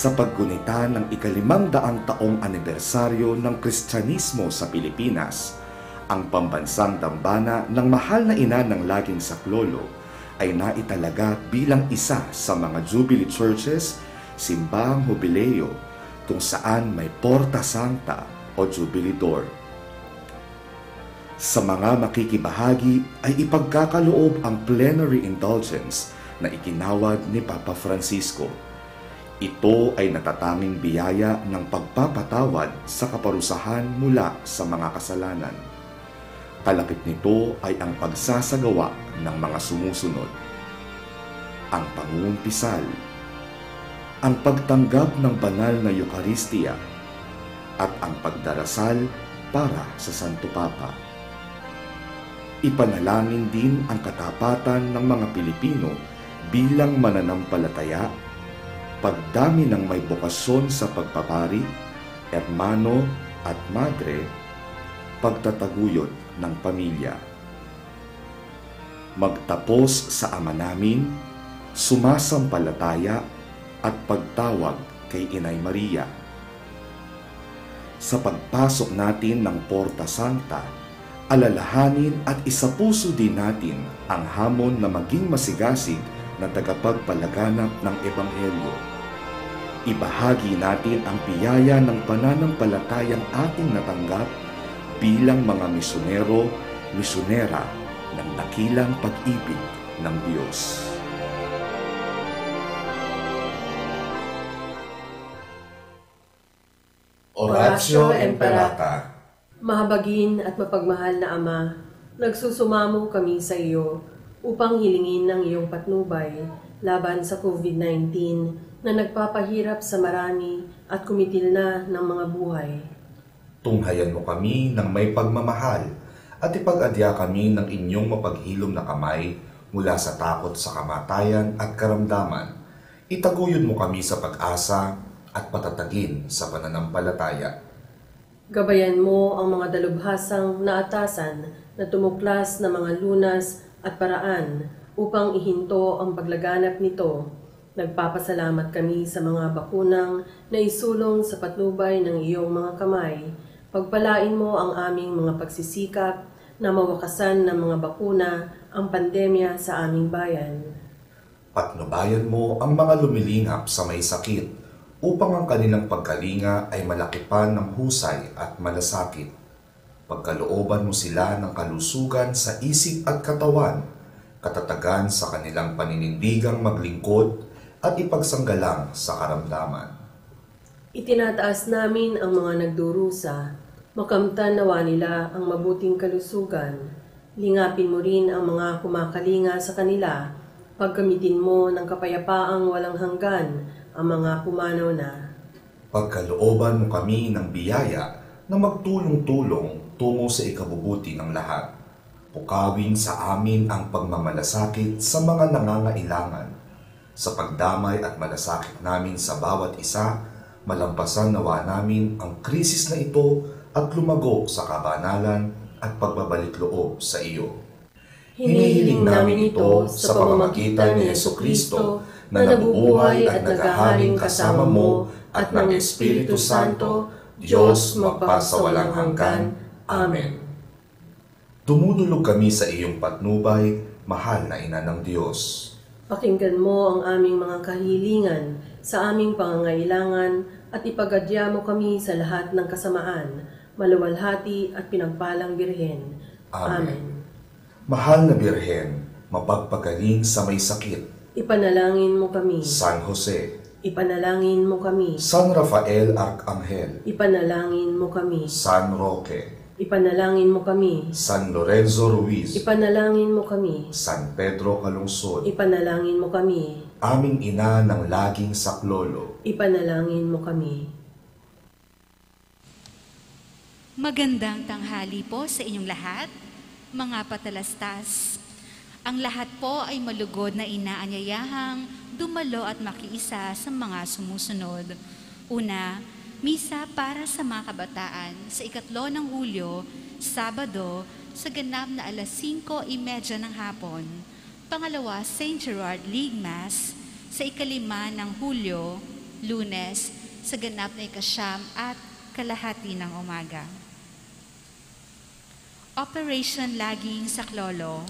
sa paggunita ng ikalimang daang taong anibersaryo ng Kristyanismo sa Pilipinas, ang pambansang dambana ng mahal na ina ng laging saklolo ay naitalaga bilang isa sa mga Jubilee churches, simbahang jubileo, kung saan may Porta Santa o Jubilee Door. Sa mga makikibahagi ay ipagkakaloob ang plenary indulgence na ikinawad ni Papa Francisco ito ay natatanging biyaya ng pagpapatawad sa kaparusahan mula sa mga kasalanan. Kalakip nito ay ang pagsasagawa ng mga sumusunod. Ang pangungumpisal, ang pagtanggap ng banal na Eucharistia, at ang pagdarasal para sa Santo Papa. Ipanalangin din ang katapatan ng mga Pilipino bilang mananampalataya pagdami ng may bokasyon sa pagpapari, hermano at madre, pagtataguyod ng pamilya. Magtapos sa ama namin, sumasampalataya at pagtawag kay Inay Maria. Sa pagpasok natin ng Porta Santa, alalahanin at isapuso din natin ang hamon na maging masigasig na tagapagpalaganap ng Ebanghelyo. Ibahagi natin ang biyaya ng pananampalatayang ating natanggap bilang mga misyonero, misyonera ng dakilang pag-ibig ng Diyos. Oratio Imperata Mahabagin at mapagmahal na Ama, nagsusumamo kami sa iyo upang hilingin ng iyong patnubay laban sa COVID-19 na nagpapahirap sa marami at kumitil na ng mga buhay. Tunghayan mo kami ng may pagmamahal at ipag-adya kami ng inyong mapaghilom na kamay mula sa takot sa kamatayan at karamdaman. Itaguyod mo kami sa pag-asa at patatagin sa pananampalataya. Gabayan mo ang mga dalubhasang naatasan na tumuklas na mga lunas at paraan upang ihinto ang paglaganap nito. Nagpapasalamat kami sa mga bakunang na isulong sa patnubay ng iyong mga kamay. Pagpalain mo ang aming mga pagsisikap na mawakasan ng mga bakuna ang pandemya sa aming bayan. Patnubayan mo ang mga lumilingap sa may sakit upang ang kanilang pagkalinga ay malakipan ng husay at malasakit. Pagkalooban mo sila ng kalusugan sa isip at katawan, katatagan sa kanilang paninindigang maglingkod at ipagsanggalang sa karamdaman. Itinataas namin ang mga nagdurusa, makamtan nawa nila ang mabuting kalusugan. Lingapin mo rin ang mga kumakalinga sa kanila, pagkamitin mo ng kapayapaang walang hanggan ang mga pumanaw na. Pagkalooban mo kami ng biyaya na magtulong-tulong tungo sa ikabubuti ng lahat. Pukawin sa amin ang pagmamalasakit sa mga nangangailangan. Sa pagdamay at malasakit namin sa bawat isa, malampasan nawa namin ang krisis na ito at lumago sa kabanalan at pagbabalik loob sa iyo. Hinihiling namin ito sa pamamagitan ni Yeso Kristo na nabubuhay at naghaharing kasama mo at ng Espiritu Santo, Diyos magpasawalang hanggan. Amen. Tumutulog kami sa iyong patnubay, mahal na ina ng Diyos. Pakinggan mo ang aming mga kahilingan sa aming pangangailangan at ipagadya mo kami sa lahat ng kasamaan, maluwalhati at pinagpalang birhen. Amen. Mahal na Birhen, mapagpagaling sa may sakit. Ipanalangin mo kami. San Jose, Ipanalangin mo kami. San Rafael Arcangel, Ipanalangin mo kami. San Roque, Ipanalangin mo kami. San Lorenzo Ruiz, Ipanalangin mo kami. San Pedro Calungsod, Ipanalangin mo kami. aming ina ng laging saklolo. Ipanalangin mo kami. Magandang tanghali po sa inyong lahat, mga patalastas. Ang lahat po ay malugod na inaanyayahang dumalo at makiisa sa mga sumusunod. Una, misa para sa mga kabataan sa ikatlo ng Hulyo, Sabado, sa ganap na alas 5.30 ng hapon. Pangalawa, St. Gerard League Mass sa ikalima ng Hulyo, lunes sa ganap na ikasyam at kalahati ng umaga. Operation Laging Saklolo.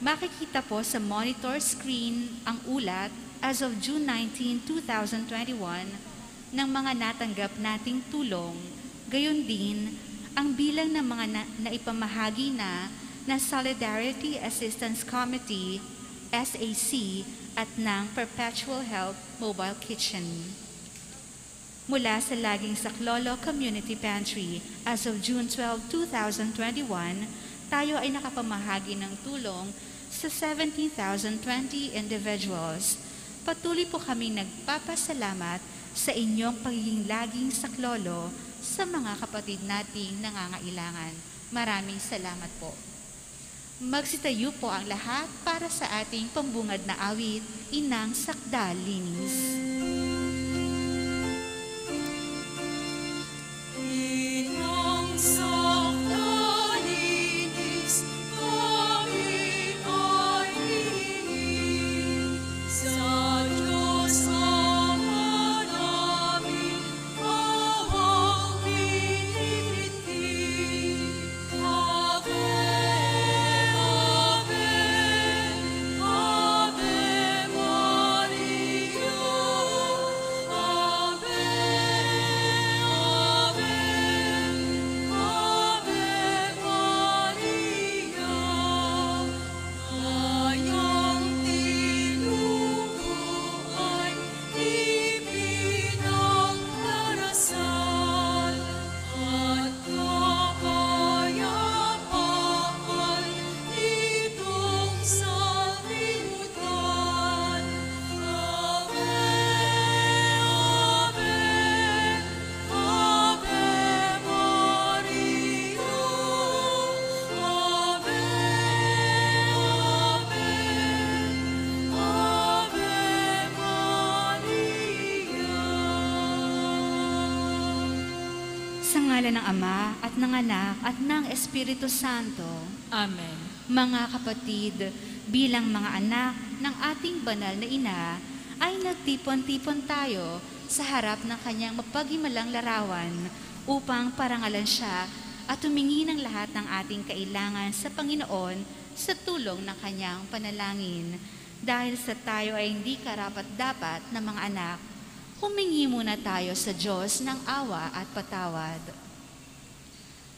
Makikita po sa monitor screen ang ulat as of June 19, 2021 ng mga natanggap nating tulong. Gayon din, ang bilang ng mga na, naipamahagi na na Solidarity Assistance Committee, SAC, at ng Perpetual Help Mobile Kitchen mula sa laging Saklolo Community Pantry. As of June 12, 2021, tayo ay nakapamahagi ng tulong sa 17,020 individuals. Patuloy po kami nagpapasalamat sa inyong pagiging laging saklolo sa mga kapatid nating nangangailangan. Maraming salamat po. Magsitayo po ang lahat para sa ating pambungad na awit, Inang Sakdal Linis. Ngalan ng Ama at ng Anak at ng Espiritu Santo, Amen. Mga kapatid, bilang mga anak ng ating banal na ina, ay nagtipon-tipon tayo sa harap ng kanyang mapaghimalang larawan upang parangalan siya at humingi ng lahat ng ating kailangan sa Panginoon sa tulong ng kanyang panalangin. Dahil sa tayo ay hindi karapat-dapat na mga anak, humingi muna tayo sa Diyos ng awa at patawad.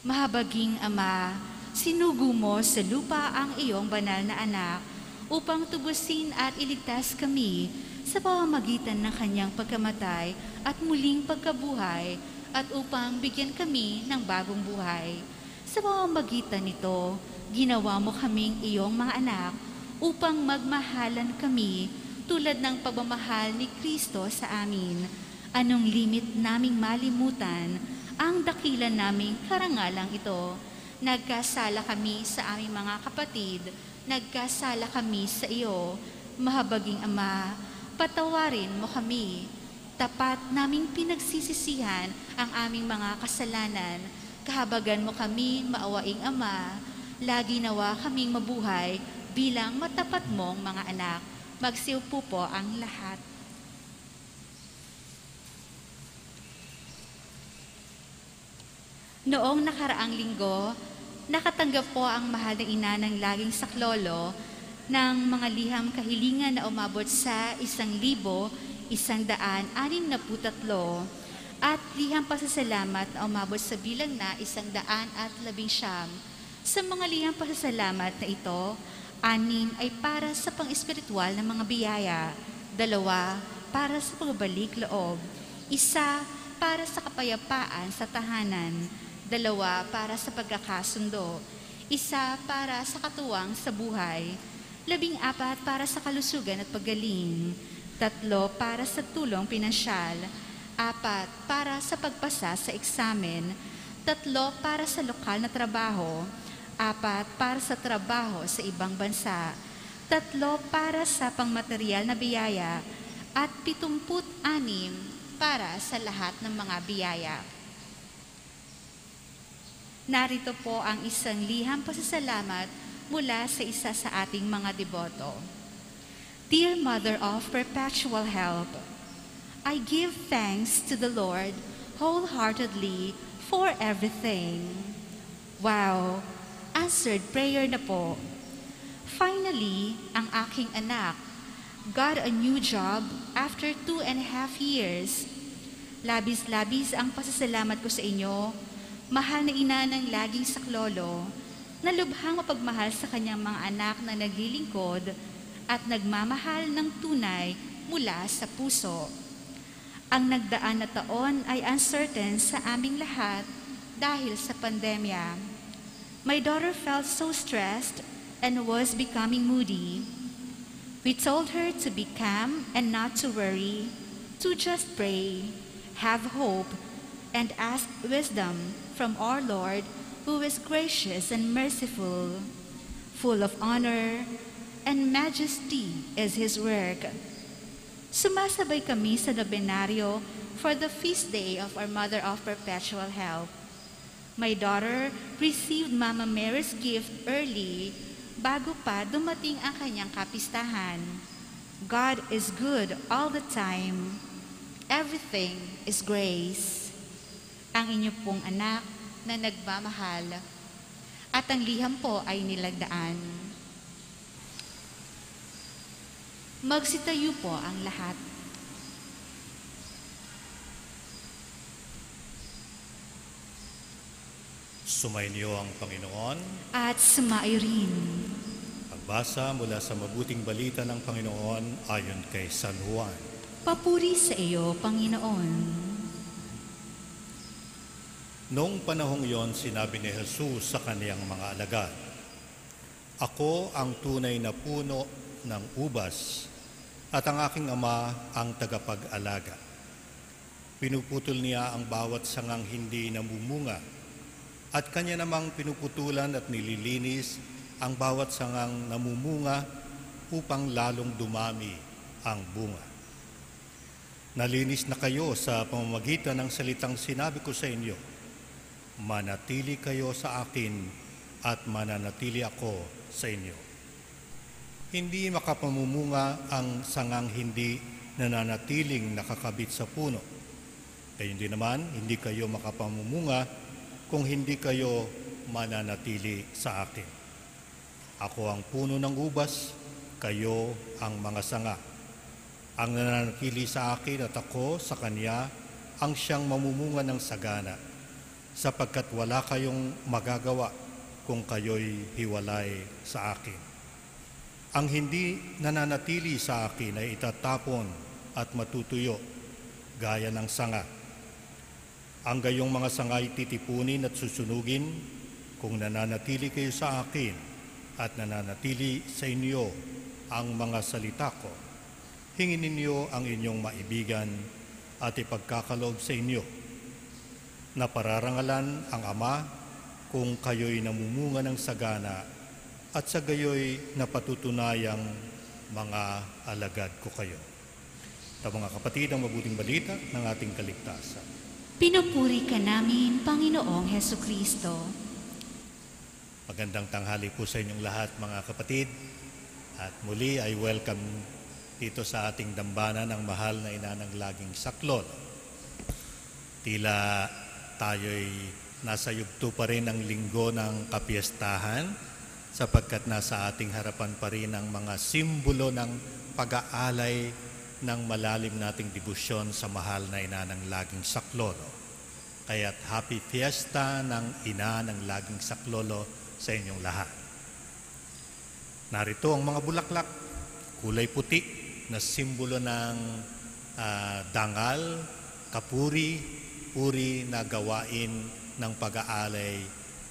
Mahabaging Ama, sinugo mo sa lupa ang iyong banal na anak upang tubusin at iligtas kami sa pamamagitan ng kanyang pagkamatay at muling pagkabuhay at upang bigyan kami ng bagong buhay. Sa pamamagitan nito, ginawa mo kaming iyong mga anak upang magmahalan kami tulad ng pagmamahal ni Kristo sa amin. Anong limit naming malimutan ang dakilan naming karangalang ito. Nagkasala kami sa aming mga kapatid, nagkasala kami sa iyo. Mahabaging Ama, patawarin mo kami. Tapat naming pinagsisisihan ang aming mga kasalanan. Kahabagan mo kami, maawaing Ama. Lagi nawa kaming mabuhay bilang matapat mong mga anak. Magsiupo po ang lahat. Noong nakaraang linggo, nakatanggap po ang mahal na ina ng laging saklolo ng mga liham kahilingan na umabot sa isang libo, isang daan, anim na putatlo, at liham pasasalamat na umabot sa bilang na isang daan at labing siyam. Sa mga liham pasasalamat na ito, anim ay para sa pang-espiritual na mga biyaya, dalawa para sa pagbalik loob, isa para sa kapayapaan sa tahanan, dalawa para sa pagkakasundo, isa para sa katuwang sa buhay, labing apat para sa kalusugan at paggaling, tatlo para sa tulong pinansyal, apat para sa pagpasa sa eksamen, tatlo para sa lokal na trabaho, apat para sa trabaho sa ibang bansa, tatlo para sa pangmaterial na biyaya, at pitumput anim para sa lahat ng mga biyaya. Narito po ang isang liham pasasalamat mula sa isa sa ating mga deboto. Dear Mother of Perpetual Help, I give thanks to the Lord wholeheartedly for everything. Wow! Answered prayer na po. Finally, ang aking anak got a new job after two and a half years. Labis-labis ang pasasalamat ko sa inyo, mahal na ina ng laging saklolo, na lubhang mapagmahal sa kanyang mga anak na naglilingkod at nagmamahal ng tunay mula sa puso. Ang nagdaan na taon ay uncertain sa aming lahat dahil sa pandemya. My daughter felt so stressed and was becoming moody. We told her to be calm and not to worry, to just pray, have hope, and ask wisdom from our Lord who is gracious and merciful. Full of honor and majesty is His work. Sumasabay kami sa nobenaryo for the feast day of our Mother of Perpetual Help. My daughter received Mama Mary's gift early bago pa dumating ang kanyang kapistahan. God is good all the time. Everything is grace. Ang inyo pong anak na nagmamahal at ang liham po ay nilagdaan. Magsitayo po ang lahat. Sumainyo ang Panginoon. At sumayo rin. Pagbasa mula sa mabuting balita ng Panginoon ayon kay San Juan. Papuri sa iyo, Panginoon. Noong panahong yon, sinabi ni Jesus sa kaniyang mga alagad, Ako ang tunay na puno ng ubas at ang aking ama ang tagapag-alaga. Pinuputol niya ang bawat sangang hindi namumunga at kanya namang pinuputulan at nililinis ang bawat sangang namumunga upang lalong dumami ang bunga. Nalinis na kayo sa pamamagitan ng salitang sinabi ko sa inyo. Manatili kayo sa akin at mananatili ako sa inyo. Hindi makapamumunga ang sangang hindi nananatiling nakakabit sa puno. Kayun din naman, hindi kayo makapamumunga kung hindi kayo mananatili sa akin. Ako ang puno ng ubas, kayo ang mga sanga. Ang nananatili sa akin at ako sa kanya ang siyang mamumunga ng sagana, sapagkat wala kayong magagawa kung kayo'y hiwalay sa akin. Ang hindi nananatili sa akin ay itatapon at matutuyo, gaya ng sanga. Ang gayong mga sangay titipunin at susunugin kung nananatili kayo sa akin at nananatili sa inyo ang mga salita ko. Hingin ninyo ang inyong maibigan at ipagkakaloob sa inyo na pararangalan ang Ama kung kayo'y namumunga ng sagana at sa gayo'y napatutunayang mga alagad ko kayo. Ito mga kapatid ang mabuting balita ng ating kaligtasan. Pinupuri ka namin, Panginoong Heso Kristo. Magandang tanghali po sa inyong lahat mga kapatid. At muli ay welcome dito sa ating dambana ng mahal na ina ng laging saklol. Tila tayo'y nasa yugto pa rin ang linggo ng kapiestahan sapagkat nasa ating harapan pa rin ang mga simbolo ng pag-aalay ng malalim nating debosyon sa mahal na ina ng laging saklolo. Kaya't happy fiesta ng ina ng laging saklolo sa inyong lahat. Narito ang mga bulaklak, kulay puti na simbolo ng ah, dangal, kapuri, puri na gawain ng pag-aalay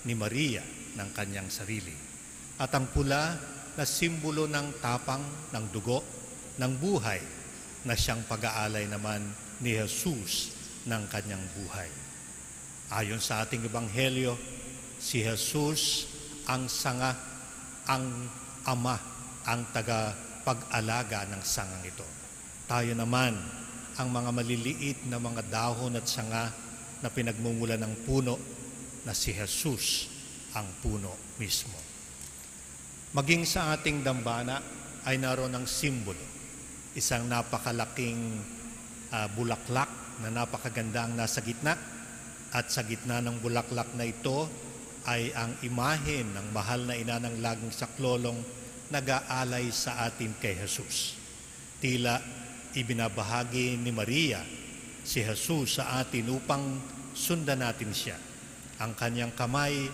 ni Maria ng kanyang sarili. At ang pula na simbolo ng tapang, ng dugo, ng buhay na siyang pag-aalay naman ni Jesus ng kanyang buhay. Ayon sa ating ebanghelyo, si Jesus ang sanga, ang ama, ang taga pag-alaga ng sangang ito. Tayo naman ang mga maliliit na mga dahon at sanga na pinagmumula ng puno na si Jesus ang puno mismo. Maging sa ating dambana ay naroon ang simbolo, isang napakalaking ah, bulaklak na napakaganda ang nasa gitna at sa gitna ng bulaklak na ito ay ang imahe ng mahal na ina ng laging saklolong nag-aalay sa atin kay Jesus. Tila ibinabahagi ni Maria si Jesus sa atin upang sundan natin siya. Ang kanyang kamay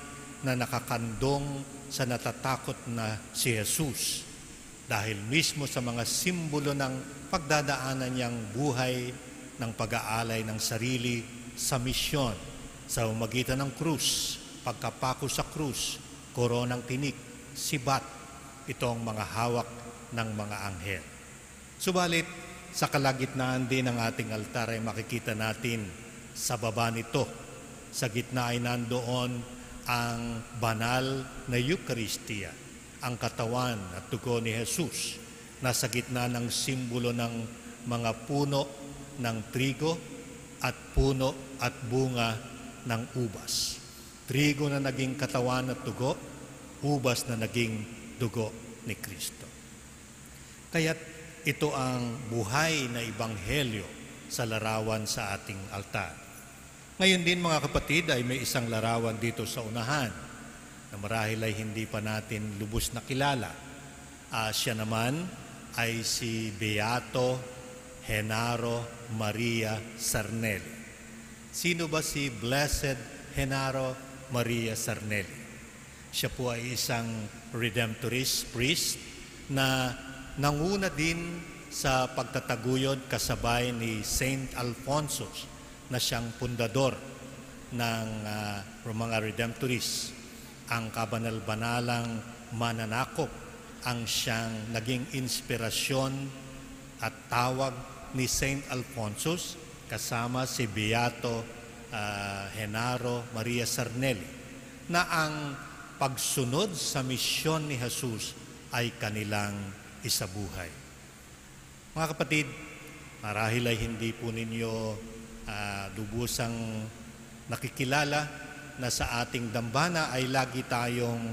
na nakakandong sa natatakot na si Jesus dahil mismo sa mga simbolo ng pagdadaanan niyang buhay ng pag-aalay ng sarili sa misyon sa umagitan ng krus, pagkapako sa krus, koronang tinik, sibat, itong mga hawak ng mga anghel. Subalit, sa kalagitnaan din ng ating altar ay makikita natin sa baba nito, sa gitna ay nandoon ang banal na Eucharistia, ang katawan at dugo ni Jesus, nasa gitna ng simbolo ng mga puno ng trigo at puno at bunga ng ubas. Trigo na naging katawan at dugo, ubas na naging dugo ni Kristo. Kaya't ito ang buhay na ibanghelyo sa larawan sa ating altar. Ngayon din mga kapatid ay may isang larawan dito sa unahan na marahil ay hindi pa natin lubos na kilala. Ah, siya naman ay si Beato Henaro Maria Sarnelli. Sino ba si Blessed Henaro Maria Sarnelli? Siya po ay isang Redemptorist priest na nanguna din sa pagtataguyod kasabay ni Saint Alfonso na siyang pundador ng ah, mga Redemptorists. Ang kabanal-banalang mananakop ang siyang naging inspirasyon at tawag ni Saint Alfonso kasama si Beato ah, Henaro Maria Sarnelli na ang pagsunod sa misyon ni Jesus ay kanilang isabuhay. Mga kapatid, marahil ay hindi po ninyo ah, lubusang nakikilala na sa ating dambana ay lagi tayong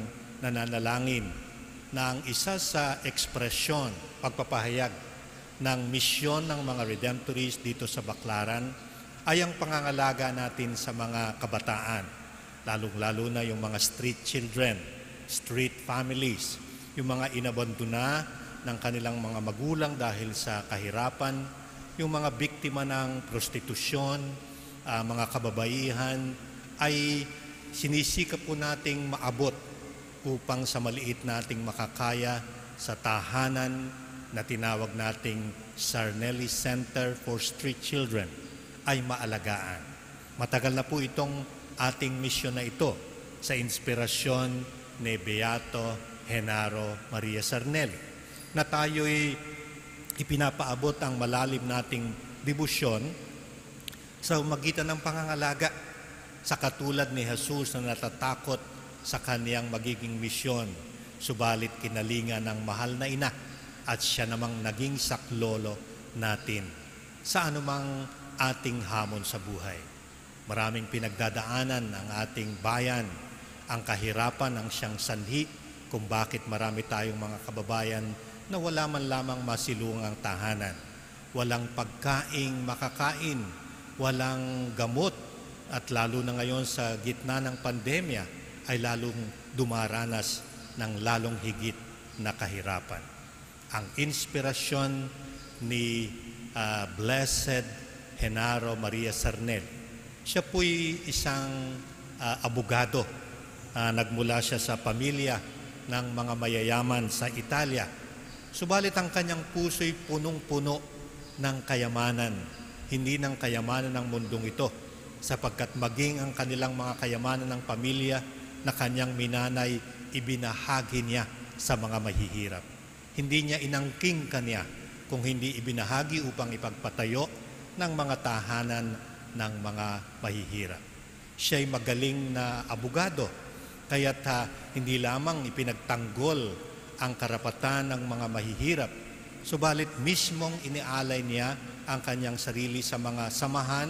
nananalangin na ang isa sa ekspresyon, pagpapahayag ng misyon ng mga Redemptorists dito sa Baklaran ay ang pangangalaga natin sa mga kabataan, lalong-lalo na yung mga street children, street families, yung mga inabandona ng kanilang mga magulang dahil sa kahirapan, yung mga biktima ng prostitusyon, ah, mga kababaihan, ay sinisikap po nating maabot upang sa maliit nating makakaya sa tahanan na tinawag nating Sarnelli Center for Street Children ay maalagaan. Matagal na po itong ating misyon na ito sa inspirasyon ni Beato Henaro Maria Sarnelli na tayo'y ipinapaabot ang malalim nating debosyon sa umagitan ng pangangalaga sa katulad ni Jesus na natatakot sa kaniyang magiging misyon, subalit kinalingan ng mahal na ina at siya namang naging saklolo natin sa anumang ating hamon sa buhay. Maraming pinagdadaanan ang ating bayan, ang kahirapan ang siyang sanhi kung bakit marami tayong mga kababayan na wala man lamang masilungang tahanan. Walang pagkaing makakain, walang gamot, at lalo na ngayon sa gitna ng pandemya ay lalong dumaranas ng lalong higit na kahirapan. Ang inspirasyon ni ah, Blessed Henaro Maria Sarnel, siya po'y isang ah, abogado. Ah, nagmula siya sa pamilya ng mga mayayaman sa Italia. Subalit ang kanyang puso'y punong-puno ng kayamanan, hindi ng kayamanan ng mundong ito, sapagkat maging ang kanilang mga kayamanan ng pamilya na kanyang minanay, ibinahagi niya sa mga mahihirap. Hindi niya inangking kanya kung hindi ibinahagi upang ipagpatayo ng mga tahanan ng mga mahihirap. Siya'y magaling na abogado, kaya't ha, hindi lamang ipinagtanggol ang karapatan ng mga mahihirap, subalit mismong inialay niya ang kanyang sarili sa mga samahan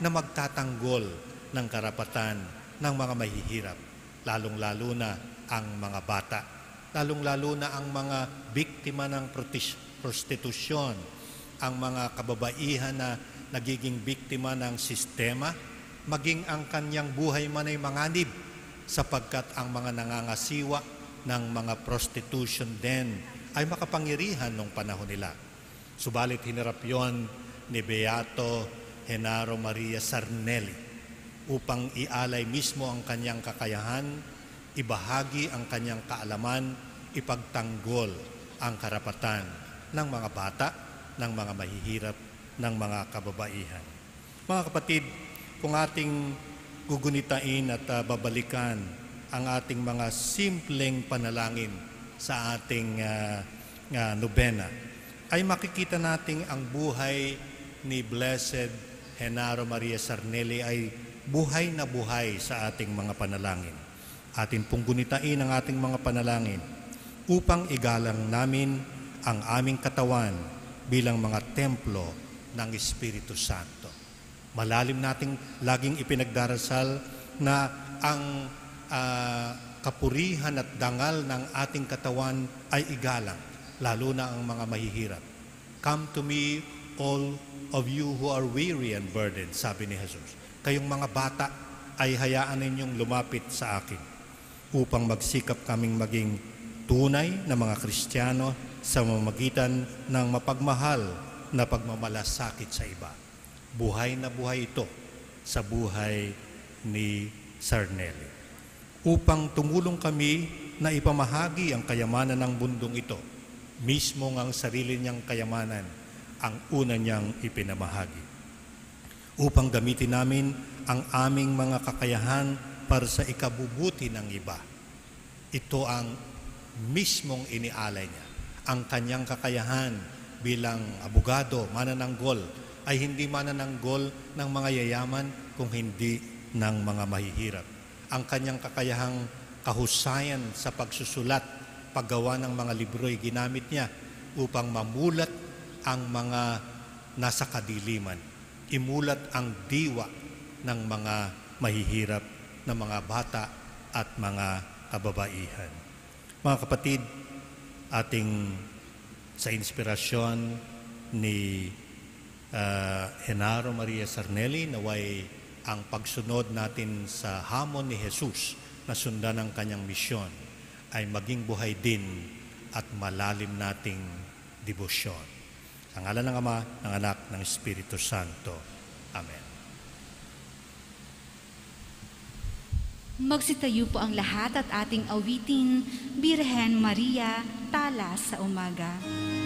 na magtatanggol ng karapatan ng mga mahihirap, lalong-lalo na ang mga bata, lalong-lalo na ang mga biktima ng prostitusyon ang mga kababaihan na nagiging biktima ng sistema, maging ang kanyang buhay man ay manganib sapagkat ang mga nangangasiwa ng mga prostitution den ay makapangyarihan nung panahon nila. Subalit hinarap yon ni Beato Genaro Maria Sarnelli upang ialay mismo ang kanyang kakayahan, ibahagi ang kanyang kaalaman, ipagtanggol ang karapatan ng mga bata, ng mga mahihirap, ng mga kababaihan. Mga kapatid, kung ating gugunitain at ah, babalikan ang ating mga simpleng panalangin sa ating ah, ah, nobena, ay makikita nating ang buhay ni Blessed Genaro Maria Sarnelli ay buhay na buhay sa ating mga panalangin. Atin pong gunitain ang ating mga panalangin upang igalang namin ang aming katawan bilang mga templo ng Espiritu Santo. Malalim nating laging ipinagdarasal na ang ah, kapurihan at dangal ng ating katawan ay igalang, lalo na ang mga mahihirap. Come to me, all of you who are weary and burdened, sabi ni Jesus. Kayong mga bata ay hayaan ninyong lumapit sa akin upang magsikap kaming maging tunay na mga Kristiyano sa mamagitan ng mapagmahal na pagmamalasakit sa iba. Buhay na buhay ito sa buhay ni Sarnelli. Upang tumulong kami na ipamahagi ang kayamanan ng bundong ito, mismo ang sarili niyang kayamanan ang una niyang ipinamahagi. Upang gamitin namin ang aming mga kakayahan para sa ikabubuti ng iba. Ito ang mismong inialay niya. Ang kanyang kakayahan bilang abogado, manananggol, ay hindi manananggol ng mga yayaman kung hindi ng mga mahihirap. Ang kanyang kakayahang kahusayan sa pagsusulat, paggawa ng mga libro ay ginamit niya upang mamulat ang mga nasa kadiliman. Imulat ang diwa ng mga mahihirap na mga bata at mga kababaihan. Mga kapatid, ating sa inspirasyon ni uh, Genaro Maria Sarnelli naway ang pagsunod natin sa hamon ni Jesus na sundan ang kanyang misyon ay maging buhay din at malalim nating debosyon. Sa ngalan ng Ama, ng Anak, ng Espiritu Santo. Amen. Magsitayo po ang lahat at ating awitin, Birhen Maria, tala sa umaga. Virgen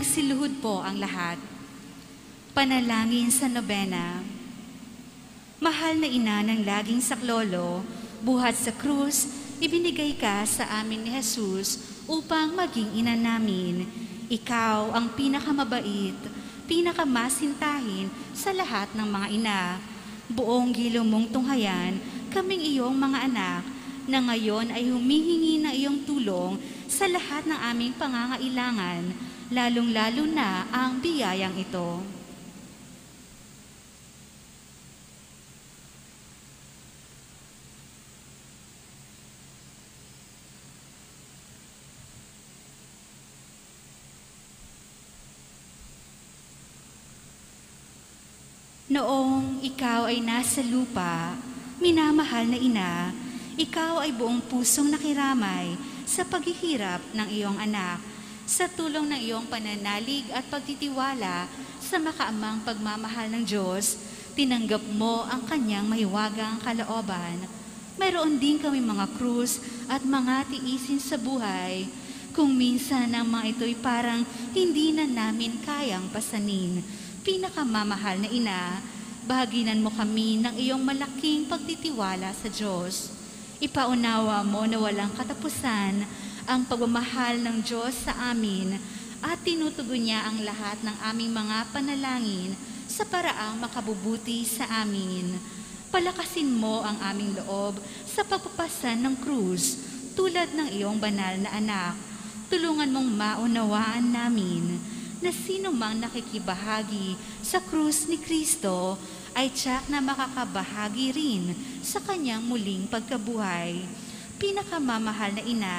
Magsiluhod po ang lahat. Panalangin sa nobena. Mahal na ina ng laging saklolo, buhat sa krus, ibinigay ka sa amin ni Jesus upang maging ina namin. Ikaw ang pinakamabait, pinakamasintahin sa lahat ng mga ina. Buong gilo mong tunghayan, kaming iyong mga anak, na ngayon ay humihingi ng iyong tulong sa lahat ng aming pangangailangan, lalong-lalo na ang biyayang ito. Noong ikaw ay nasa lupa, minamahal na ina, ikaw ay buong pusong nakiramay sa paghihirap ng iyong anak, sa tulong ng iyong pananalig at pagtitiwala sa makaamang pagmamahal ng Diyos, tinanggap mo ang kanyang mahiwagang kalooban. Mayroon din kami mga krus at mga tiisin sa buhay, kung minsan ang mga ito'y parang hindi na namin kayang pasanin pinakamamahal na ina, bahaginan mo kami ng iyong malaking pagtitiwala sa Diyos. Ipaunawa mo na walang katapusan ang pagmamahal ng Diyos sa amin at tinutugon niya ang lahat ng aming mga panalangin sa paraang makabubuti sa amin. Palakasin mo ang aming loob sa pagpapasan ng krus tulad ng iyong banal na anak. Tulungan mong maunawaan namin na sino mang nakikibahagi sa krus ni Kristo ay tiyak na makakabahagi rin sa kanyang muling pagkabuhay. Pinakamamahal na ina,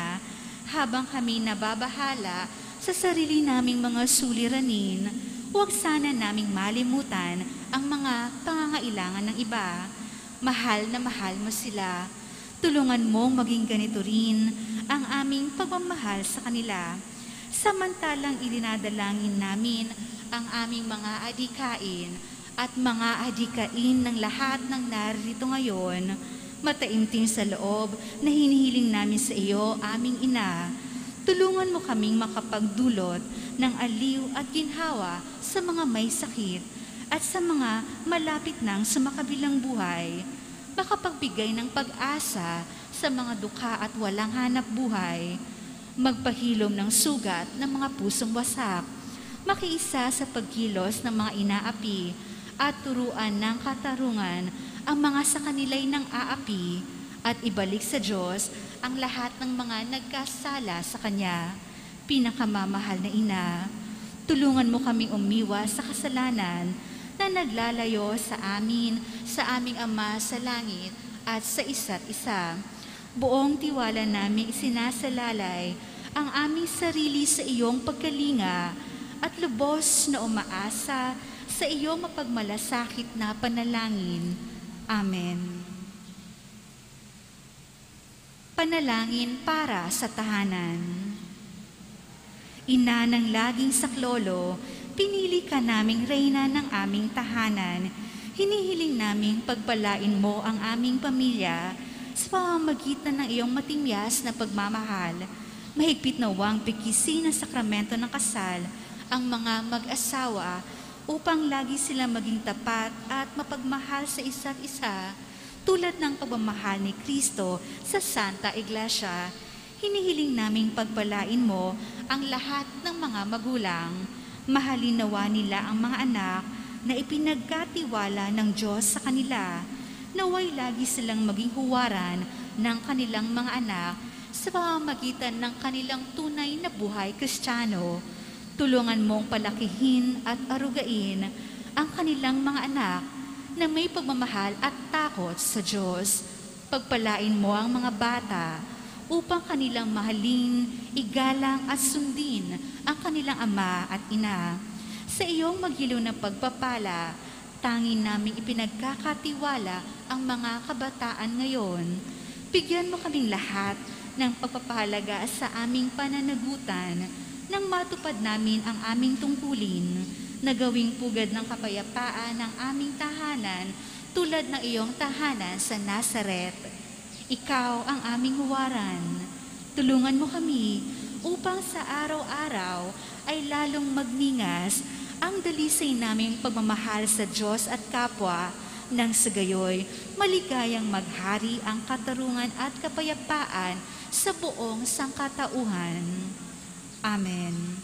habang kami nababahala sa sarili naming mga suliranin, huwag sana naming malimutan ang mga pangangailangan ng iba. Mahal na mahal mo sila. Tulungan mong maging ganito rin ang aming pagmamahal sa kanila samantalang ilinadalangin namin ang aming mga adikain at mga adikain ng lahat ng narito ngayon, mataimtim sa loob na hinihiling namin sa iyo, aming ina. Tulungan mo kaming makapagdulot ng aliw at ginhawa sa mga may sakit at sa mga malapit nang sumakabilang buhay, makapagbigay ng pag-asa sa mga dukha at walang hanap buhay, magpahilom ng sugat ng mga pusong wasak, makiisa sa pagkilos ng mga inaapi, at turuan ng katarungan ang mga sa kanila'y nang aapi, at ibalik sa Diyos ang lahat ng mga nagkasala sa Kanya. Pinakamamahal na ina, tulungan mo kaming umiwa sa kasalanan na naglalayo sa amin, sa aming Ama sa langit at sa isa't isa buong tiwala namin isinasalalay ang aming sarili sa iyong pagkalinga at lubos na umaasa sa iyong mapagmalasakit na panalangin. Amen. Panalangin para sa tahanan. Ina ng laging saklolo, pinili ka naming reyna ng aming tahanan. Hinihiling naming pagpalain mo ang aming pamilya sa pamamagitan ng iyong matimyas na pagmamahal, mahigpit na wang pikisin ng sakramento ng kasal ang mga mag-asawa upang lagi sila maging tapat at mapagmahal sa isa't isa tulad ng pagmamahal ni Kristo sa Santa Iglesia. Hinihiling naming pagpalain mo ang lahat ng mga magulang. Mahalin nawa nila ang mga anak na ipinagkatiwala ng Diyos sa kanila naway lagi silang maging huwaran ng kanilang mga anak sa pamamagitan ng kanilang tunay na buhay kristyano. Tulungan mong palakihin at arugain ang kanilang mga anak na may pagmamahal at takot sa Diyos. Pagpalain mo ang mga bata upang kanilang mahalin, igalang at sundin ang kanilang ama at ina. Sa iyong magiliw na pagpapala, tangin naming ipinagkakatiwala ang mga kabataan ngayon. Bigyan mo kaming lahat ng pagpapahalaga sa aming pananagutan nang matupad namin ang aming tungkulin na gawing pugad ng kapayapaan ng aming tahanan tulad ng iyong tahanan sa Nazaret. Ikaw ang aming huwaran. Tulungan mo kami upang sa araw-araw ay lalong magningas ang dalisay naming pagmamahal sa Diyos at kapwa nang sa gayoy maligayang maghari ang katarungan at kapayapaan sa buong sangkatauhan. Amen.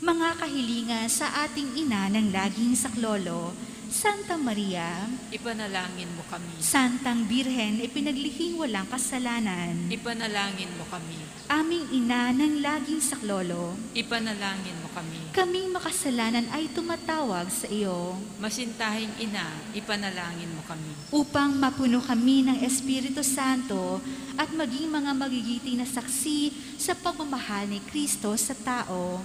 Mga kahilingan sa ating ina ng laging saklolo, Santa Maria, Ipanalangin mo kami. Santang Birhen, ipinaglihing walang kasalanan. Ipanalangin mo kami. Aming ina ng laging saklolo, Ipanalangin mo kami. kaming makasalanan ay tumatawag sa iyo Masintahing ina, ipanalangin mo kami. upang mapuno kami ng Espiritu Santo at maging mga magigiting na saksi sa pagmamahal ni Kristo sa tao.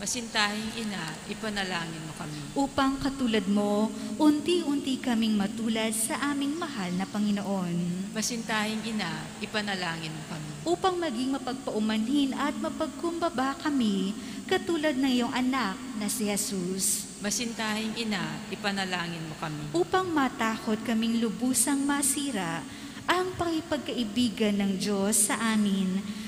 Masintahing ina, ipanalangin mo kami. Upang katulad mo, unti-unti kaming matulad sa aming mahal na Panginoon. Masintahing ina, ipanalangin mo kami. Upang maging mapagpaumanhin at mapagkumbaba kami, katulad ng iyong anak na si Jesus. Masintahing ina, ipanalangin mo kami. upang matakot kaming lubusang masira ang pakipagkaibigan ng Diyos sa amin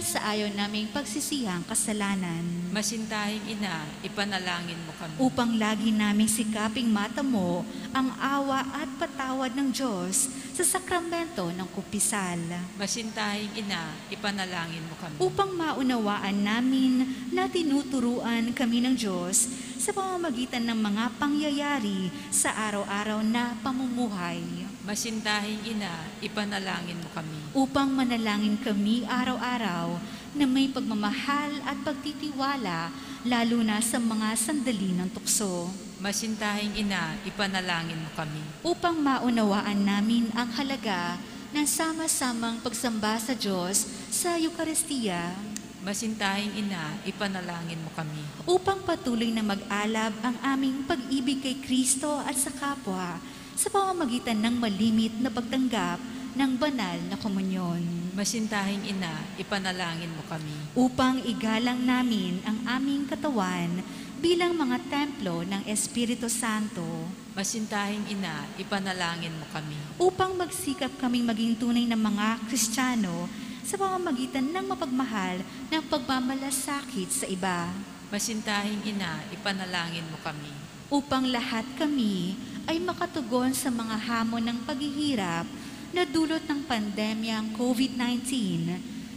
dahil sa ayaw naming pagsisihang kasalanan. Masintahing ina, ipanalangin mo kami. Upang lagi naming sikaping mata mo ang awa at patawad ng Diyos sa sakramento ng kupisal. Masintahing ina, ipanalangin mo kami. Upang maunawaan namin na tinuturuan kami ng Diyos sa pamamagitan ng mga pangyayari sa araw-araw na pamumuhay. Masintahing ina, ipanalangin mo kami. upang manalangin kami araw-araw na may pagmamahal at pagtitiwala lalo na sa mga sandali ng tukso. Masintahing ina, ipanalangin mo kami. Upang maunawaan namin ang halaga ng sama-samang pagsamba sa Diyos sa Eukaristiya, Masintahing ina, ipanalangin mo kami. upang patuloy na mag-alab ang aming pag-ibig kay Kristo at sa kapwa sa pamamagitan ng malimit na pagtanggap ng banal na komunyon. Masintahing ina, ipanalangin mo kami. upang igalang namin ang aming katawan bilang mga templo ng Espiritu Santo, Masintahing ina, ipanalangin mo kami. upang magsikap kaming maging tunay na mga Kristiyano sa pamamagitan ng mapagmahal ng pagmamalasakit sa iba, Masintahing ina, ipanalangin mo kami. upang lahat kami ay makatugon sa mga hamon ng paghihirap na dulot ng pandemyang COVID-19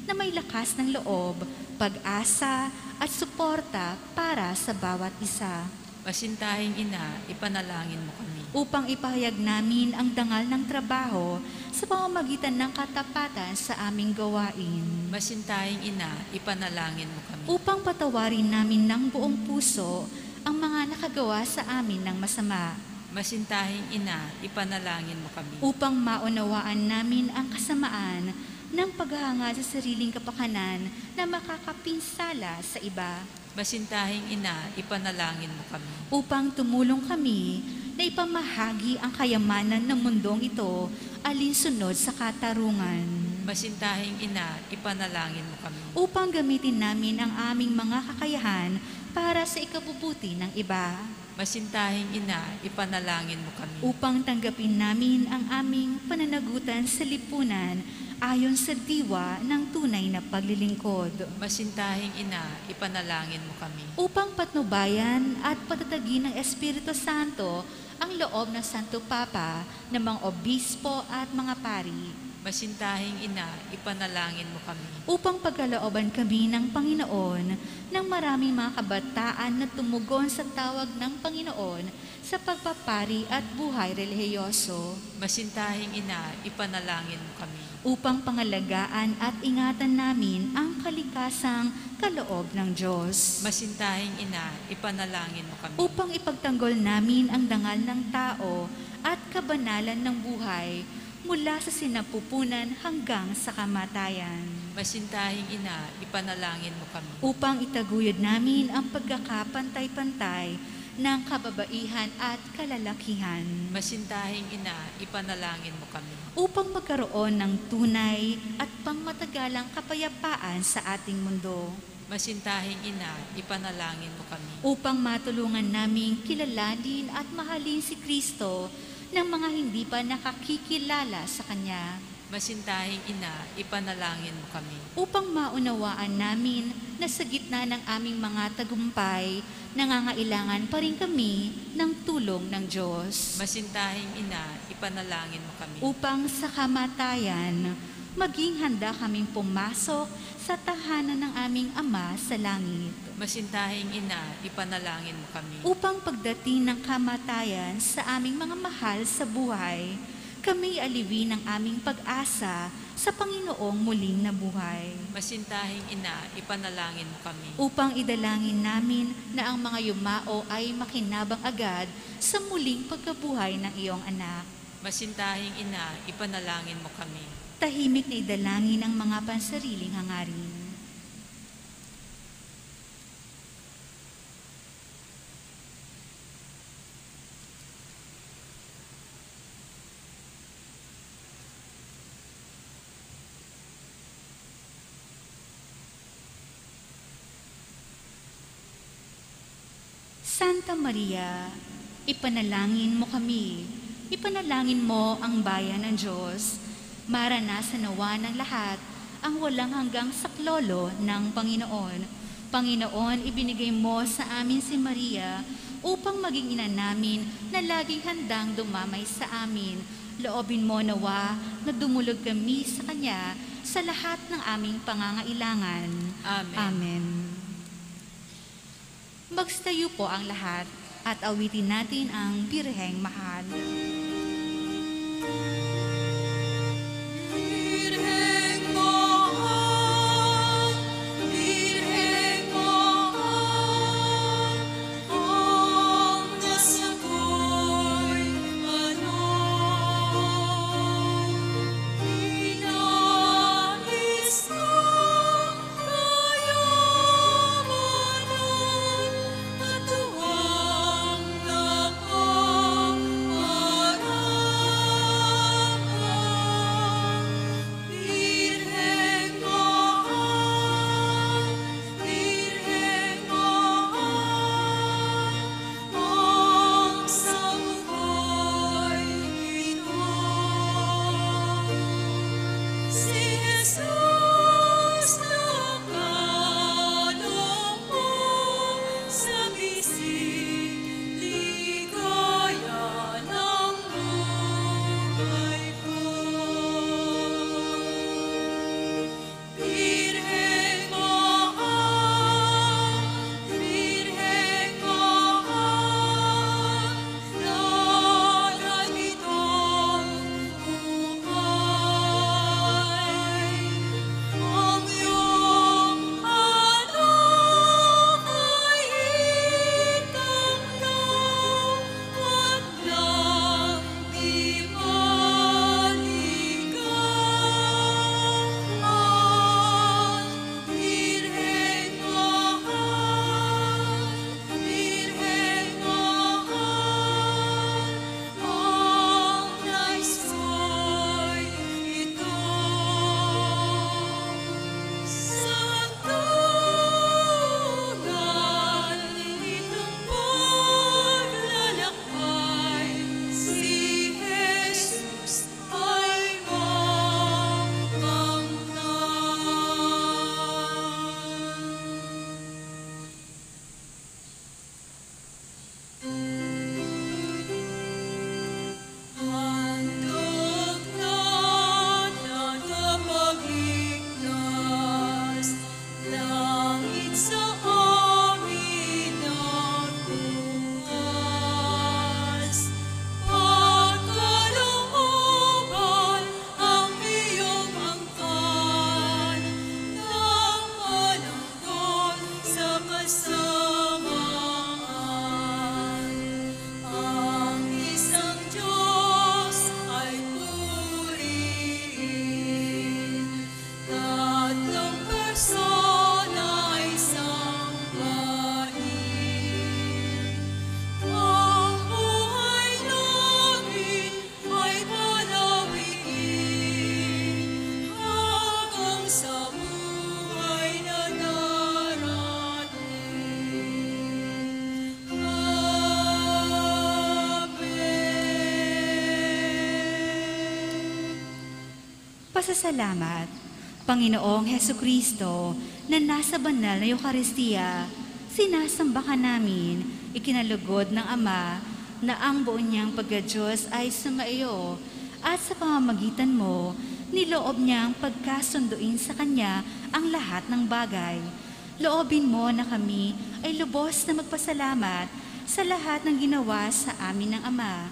na may lakas ng loob, pag-asa at suporta para sa bawat isa. Masintahing ina, ipanalangin mo kami. upang ipahayag namin ang dangal ng trabaho sa pamamagitan ng katapatan sa aming gawain. Masintahing ina, ipanalangin mo kami. Upang patawarin namin ng buong puso ang mga nakagawa sa amin ng masama. Masintahing ina, ipanalangin mo kami. Upang maunawaan namin ang kasamaan ng paghahanga sa sariling kapakanan na makakapinsala sa iba. Masintahing ina, ipanalangin mo kami. Upang tumulong kami na ipamahagi ang kayamanan ng mundong ito alinsunod sa katarungan. Masintahing ina, ipanalangin mo kami. upang gamitin namin ang aming mga kakayahan para sa ikabubuti ng iba, Masintahing ina, ipanalangin mo kami. upang tanggapin namin ang aming pananagutan sa lipunan ayon sa diwa ng tunay na paglilingkod, Masintahing ina, ipanalangin mo kami. upang patnubayan at patatagin ng Espiritu Santo ang loob ng Santo Papa, ng mga obispo at mga pari, Masintahing ina, ipanalangin mo kami. upang pagkalooban kami ng Panginoon ng maraming mga kabataan na tumugon sa tawag ng Panginoon sa pagpapari at buhay relihiyoso, Masintahing ina, ipanalangin mo kami. upang pangalagaan at ingatan namin ang kalikasang kaloob ng Diyos, Masintahing ina, ipanalangin mo kami. upang ipagtanggol namin ang dangal ng tao at kabanalan ng buhay mula sa sinapupunan hanggang sa kamatayan. Masintahing ina, ipanalangin mo kami. upang itaguyod namin ang pagkakapantay-pantay ng kababaihan at kalalakihan, Masintahing ina, ipanalangin mo kami. upang magkaroon ng tunay at pangmatagalang kapayapaan sa ating mundo, Masintahing ina, ipanalangin mo kami. upang matulungan naming kilalanin at mahalin si Kristo ng mga hindi pa nakakikilala sa Kanya, Masintahing ina, ipanalangin mo kami. upang maunawaan namin na sa gitna ng aming mga tagumpay, nangangailangan pa rin kami ng tulong ng Diyos. Masintahing ina, ipanalangin mo kami. Upang sa kamatayan, maging handa kaming pumasok sa tahanan ng aming Ama sa langit. Masintahing ina, ipanalangin mo kami. Upang pagdating ng kamatayan sa aming mga mahal sa buhay, kami aliwin ng aming pag-asa sa Panginoong muling nabuhay. Masintahing ina, ipanalangin mo kami. upang idalangin namin na ang mga yumao ay makinabang agad sa muling pagkabuhay ng iyong anak. Masintahing ina, ipanalangin mo kami. Tahimik na idalangin ang mga pansariling hangarin. Santa Maria, ipanalangin mo kami. Ipanalangin mo ang bayan ng Diyos. Maranasan nawa ng lahat ang walang hanggang saklolo ng Panginoon. Panginoon, ibinigay mo sa amin si Maria upang maging ina namin na laging handang dumamay sa amin. Loobin mo nawa na dumulog kami sa Kanya sa lahat ng aming pangangailangan. Amen. Amen. Magstayo po ang lahat at awitin natin ang Birheng Mahal. Birheng Pasasalamat, Panginoong Heso Kristo, na nasa banal na Eucharistia, sinasamba ka namin, ikinalugod ng Ama, na ang buo niyang pagkadyos ay sumaiyo, at sa pamamagitan mo, niloob niyang pagkasunduin sa Kanya ang lahat ng bagay. Loobin mo na kami ay lubos na magpasalamat sa lahat ng ginawa sa amin ng Ama.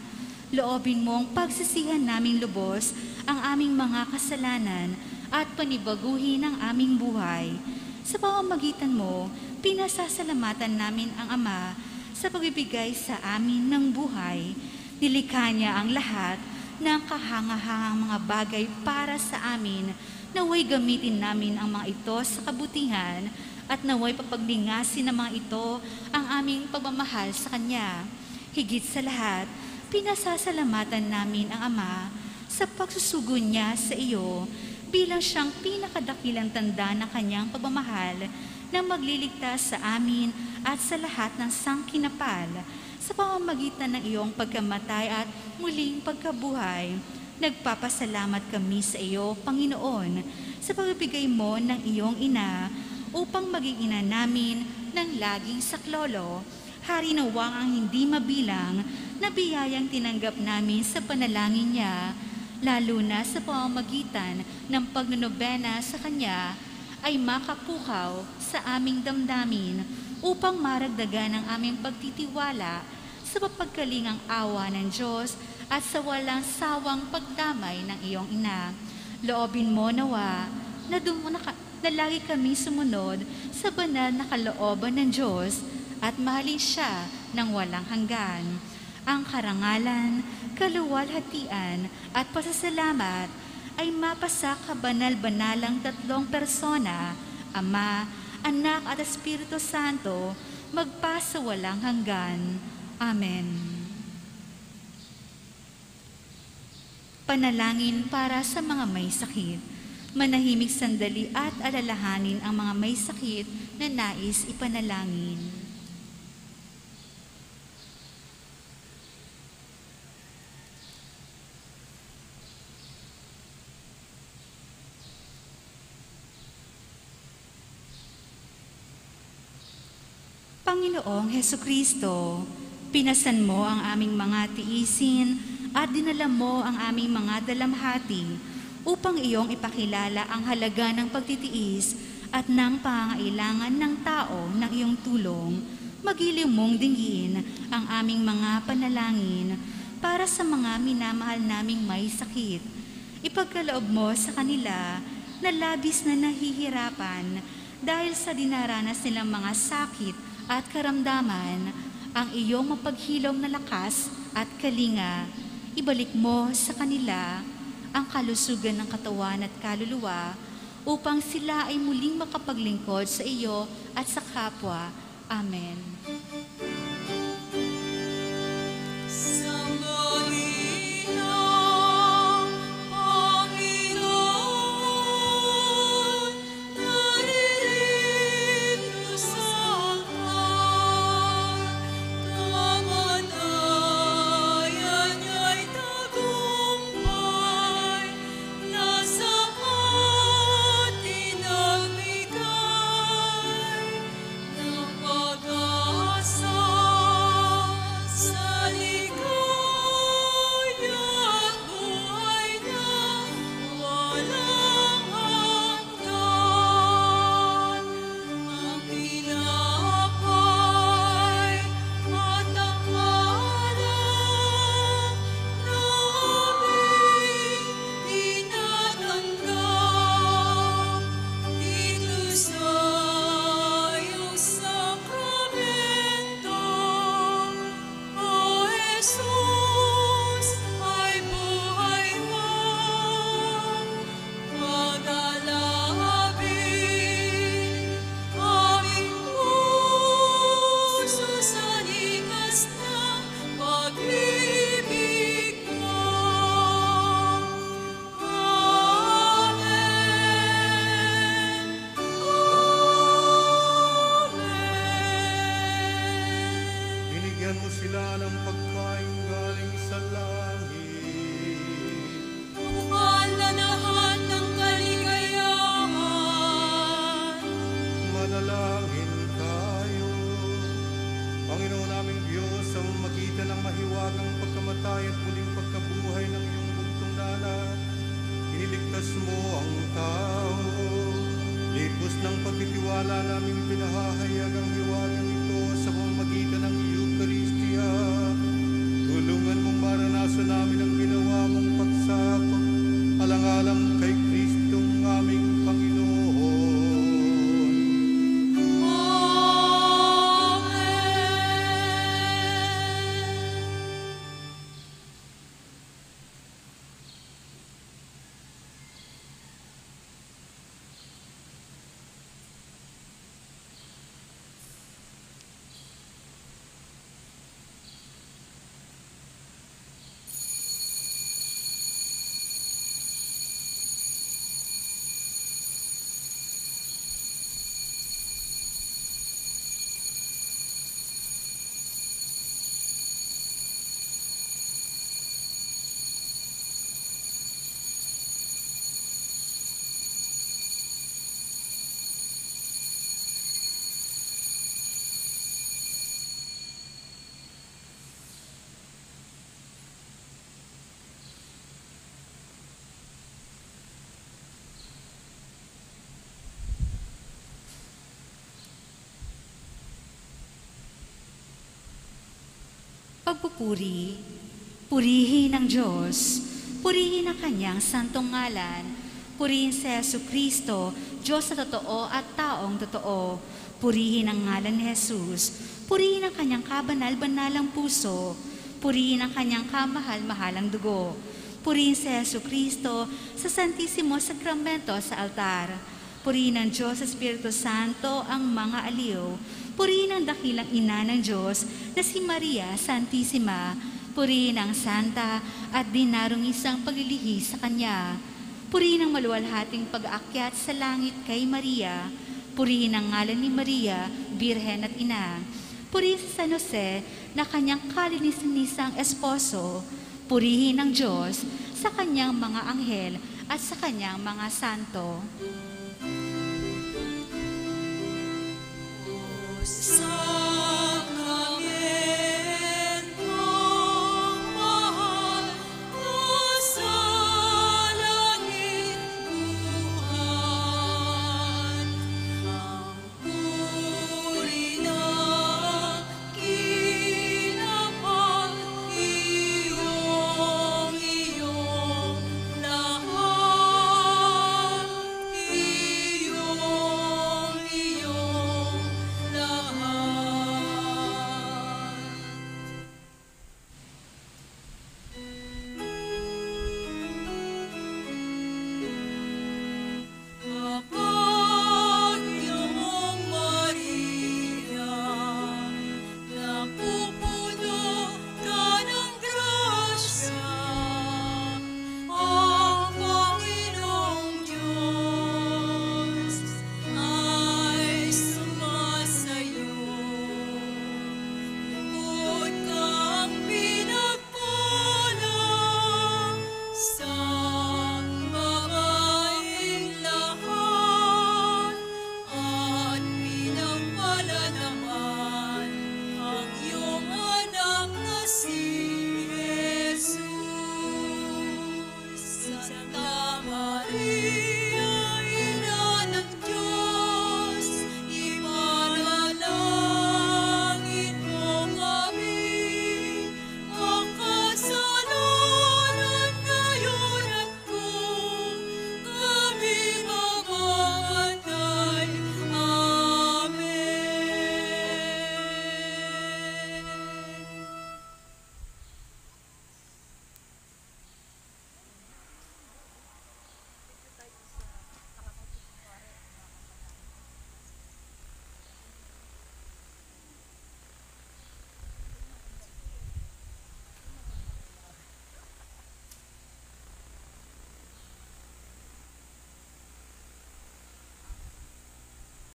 Loobin mong pagsisihan naming lubos ang aming mga kasalanan at panibaguhin ang aming buhay. Sa pamamagitan mo, pinasasalamatan namin ang Ama sa pagbibigay sa amin ng buhay. Nilikha niya ang lahat ng kahangahangang mga bagay para sa amin naway gamitin namin ang mga ito sa kabutihan at naway papaglingasin ng mga ito ang aming pagmamahal sa Kanya. Higit sa lahat, pinasasalamatan namin ang Ama sa pagsusugo niya sa iyo bilang siyang pinakadakilang tanda ng kanyang pagmamahal na magliligtas sa amin at sa lahat ng sangkinapal sa pamamagitan ng iyong pagkamatay at muling pagkabuhay. Nagpapasalamat kami sa iyo, Panginoon, sa pagbibigay mo ng iyong ina upang maging ina namin ng laging saklolo. Hari na ang hindi mabilang na biyayang tinanggap namin sa panalangin niya, lalo na sa pamamagitan ng pagnonobena sa Kanya, ay makapukaw sa aming damdamin upang maragdagan ang aming pagtitiwala sa mapagkalingang awa ng Diyos at sa walang sawang pagdamay ng iyong ina. Loobin mo nawa na, dum- na, ka- na lagi kami sumunod sa banal na kalooban ng Diyos at mahalin siya ng walang hanggan. Ang karangalan, kaluwalhatian at pasasalamat ay mapasa kabanal-banalang tatlong persona, Ama, Anak at Espiritu Santo, magpasa walang hanggan. Amen. Panalangin para sa mga may sakit. Manahimik sandali at alalahanin ang mga may sakit na nais ipanalangin. Panginoong Heso Kristo, pinasan mo ang aming mga tiisin at dinala mo ang aming mga dalamhati upang iyong ipakilala ang halaga ng pagtitiis at ng pangailangan ng tao ng iyong tulong. Magiliw mong dinggin ang aming mga panalangin para sa mga minamahal naming may sakit. Ipagkaloob mo sa kanila na labis na nahihirapan dahil sa dinaranas nilang mga sakit at karamdaman, ang iyong mapaghilom na lakas at kalinga. Ibalik mo sa kanila ang kalusugan ng katawan at kaluluwa upang sila ay muling makapaglingkod sa iyo at sa kapwa. Amen. Pagpupuri, purihin ang Diyos, purihin ang kanyang santong ngalan, purihin si Yesu Kristo, Diyos na totoo at taong totoo, purihin ang ngalan ni Jesus, purihin ang kanyang kabanal-banalang puso, purihin ang kanyang kamahal-mahalang dugo, purihin si Yesu Kristo sa Santissimo Sacramento sa altar, Purihin ng Diyos Espiritu Santo ang mga aliw. Purihin ang dakilang ina ng Diyos na si Maria Santissima. Purihin ang santa at dinarong isang paglilihi sa Kanya. Purihin ang maluwalhating pag-aakyat sa langit kay Maria. Purihin ang ngalan ni Maria, Birhen at Ina. Purihin si San Jose na kanyang kalinis-nisang esposo. Purihin ang Diyos sa kanyang mga anghel at sa kanyang mga santo. So